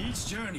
Each journey